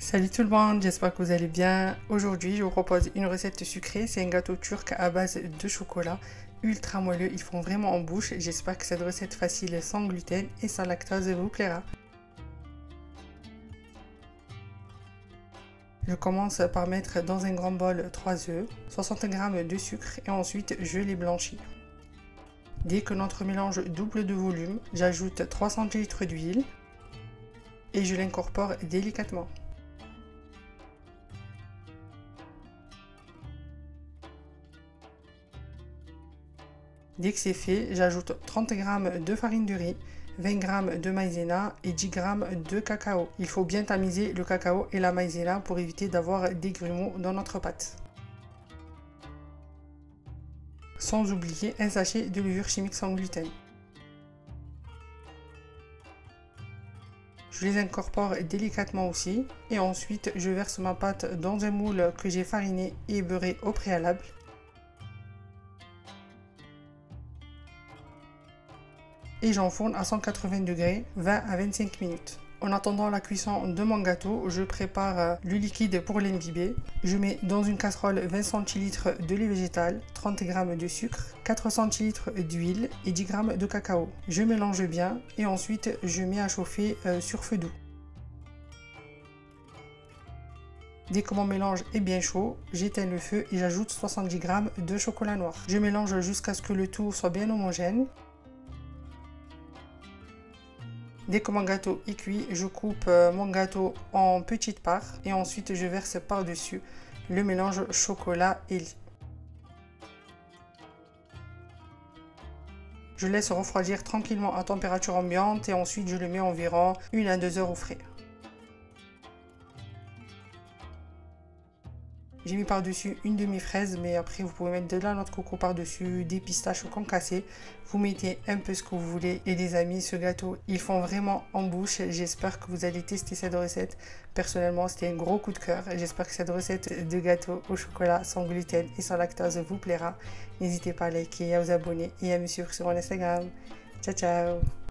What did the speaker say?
Salut tout le monde, j'espère que vous allez bien. Aujourd'hui, je vous propose une recette sucrée. C'est un gâteau turc à base de chocolat, ultra moelleux. Ils font vraiment en bouche. J'espère que cette recette facile sans gluten et sans lactose vous plaira. Je commence par mettre dans un grand bol 3 œufs, 60 g de sucre et ensuite je les blanchis. Dès que notre mélange double de volume, j'ajoute 3 centilitres d'huile et je l'incorpore délicatement. Dès que c'est fait, j'ajoute 30 g de farine de riz, 20 g de maïzena et 10 g de cacao. Il faut bien tamiser le cacao et la maïzena pour éviter d'avoir des grumeaux dans notre pâte. Sans oublier un sachet de levure chimique sans gluten. Je les incorpore délicatement aussi et ensuite je verse ma pâte dans un moule que j'ai fariné et beurré au préalable. Et j'enfourne à 180 degrés 20 à 25 minutes. En attendant la cuisson de mon gâteau, je prépare euh, le liquide pour l'imbiber. Je mets dans une casserole 20 centilitres de lait végétal, 30 g de sucre, 4 centilitres d'huile et 10 g de cacao. Je mélange bien et ensuite je mets à chauffer euh, sur feu doux. Dès que mon mélange est bien chaud, j'éteins le feu et j'ajoute 70 g de chocolat noir. Je mélange jusqu'à ce que le tout soit bien homogène. Dès que mon gâteau est cuit, je coupe euh, mon gâteau en petites parts et ensuite je verse par-dessus le mélange chocolat et lait. Je laisse refroidir tranquillement à température ambiante et ensuite je le mets environ 1 à 2 heures au frais. J'ai mis par-dessus une demi-fraise, mais après vous pouvez mettre de la noix de coco par-dessus, des pistaches concassées. Vous mettez un peu ce que vous voulez. Et les amis, ce gâteau, ils font vraiment en bouche. J'espère que vous allez tester cette recette. Personnellement, c'était un gros coup de cœur. J'espère que cette recette de gâteau au chocolat sans gluten et sans lactose vous plaira. N'hésitez pas à liker, à vous abonner et à me suivre sur mon Instagram. Ciao, ciao